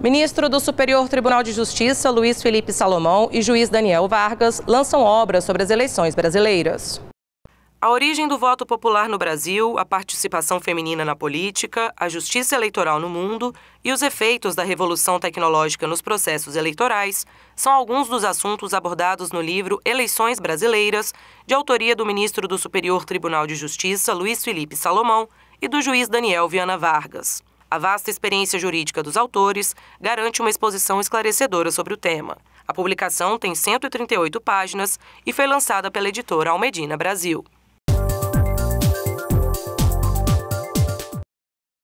Ministro do Superior Tribunal de Justiça, Luiz Felipe Salomão, e juiz Daniel Vargas lançam obras sobre as eleições brasileiras. A origem do voto popular no Brasil, a participação feminina na política, a justiça eleitoral no mundo e os efeitos da revolução tecnológica nos processos eleitorais são alguns dos assuntos abordados no livro Eleições Brasileiras, de autoria do ministro do Superior Tribunal de Justiça, Luiz Felipe Salomão, e do juiz Daniel Viana Vargas. A vasta experiência jurídica dos autores garante uma exposição esclarecedora sobre o tema. A publicação tem 138 páginas e foi lançada pela editora Almedina Brasil.